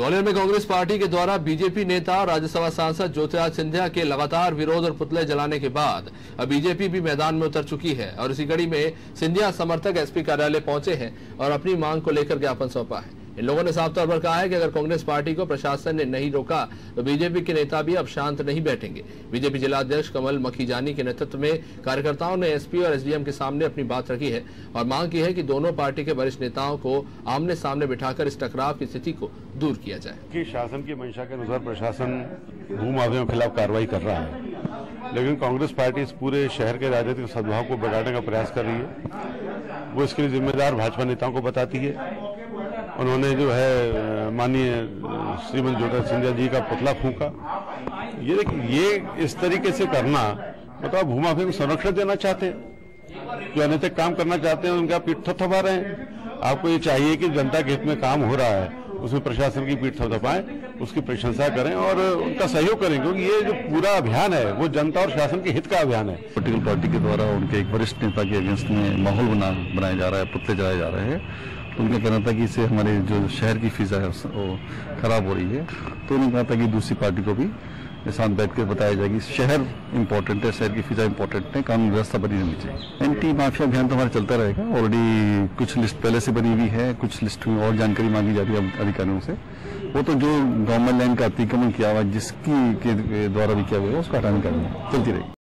ग्वालियर में कांग्रेस पार्टी के द्वारा बीजेपी नेता, राज्यसभा सांसद ज्योतिराज सिंधिया के लगातार विरोध और पुतले जलाने के बाद अब बीजेपी भी मैदान में उतर चुकी है और इसी कड़ी में सिंधिया समर्थक एसपी कार्यालय पहुँचे हैं और अपनी मांग को लेकर ज्ञापन सौंपा है। इन लोगों ने साफ़ तौर पर कहा है कि अगर कांग्रेस पार्टी को प्रशासन ने नहीं रोका तो बीजेपी के नेता भी अब शांत नहीं बैठेंगे। बीजेपी जिलाध्यक्ष कमल मखीजानी के नेतृत्व में कार्यकर्ताओं ने एसपी और एसडीएम के सामने अपनी बात रखी है और मांग की है कि दोनों पार्टी के वरिष्ठ नेताओं को आमने सामने बिठाकर इस टकराव की स्थिति को दूर किया जाए। कि शासन की मंशा के अनुसार प्रशासन भू माफियों के खिलाफ कार्रवाई कर रहा है। लेकिन कांग्रेस पार्टी इस पूरे शहर के राजनीतिक सद्भाव को बिगाड़ने का प्रयास कर रही है। वो इसके लिए जिम्मेदार भाजपा नेताओं को बताती है। उन्होंने जो है, माननीय श्रीमंत ज्योतिराज सिंधिया जी का पुतला फूका। ये देखिए, ये इस तरीके से करना मतलब भूमाफिया को संरक्षण देना चाहते हैं, जो अनैतिक काम करना चाहते हैं, उनका पीठ थपथपा रहे हैं। आपको ये चाहिए कि जनता के हित में काम हो रहा है, उसमें प्रशासन की पीठ थपथपाएँ उसकी प्रशंसा करें और उनका सहयोग करें, क्योंकि ये जो पूरा अभियान है, वो जनता और शासन के हित का अभियान है। पोलिटिकल पार्टी के द्वारा उनके एक वरिष्ठ नेता के अगेंस्ट में माहौल बना, बनाया जा रहा है, पुतले जलाए जा रहे हैं। उनका कहना था कि इससे हमारे जो शहर की फिजा है वो खराब हो रही है। तो उन्होंने कहा था कि दूसरी पार्टी को भी साथ बैठ कर बताया जाए कि शहर इंपॉर्टेंट है, शहर की फिजा इंपॉर्टेंट है, कानून व्यवस्था बनी रहनी चाहिए। एंटी माफिया अभियान तो हमारा चलता रहेगा। ऑलरेडी कुछ लिस्ट पहले से बनी हुई है, कुछ लिस्ट में और जानकारी मांगी जा रही है अधिकारियों से। वो तो जो गवर्नमेंट लैंड का अतिक्रमण किया हुआ, जिसकी के द्वारा भी किया हुआ है, उसको हटाने का चलती रहेगी।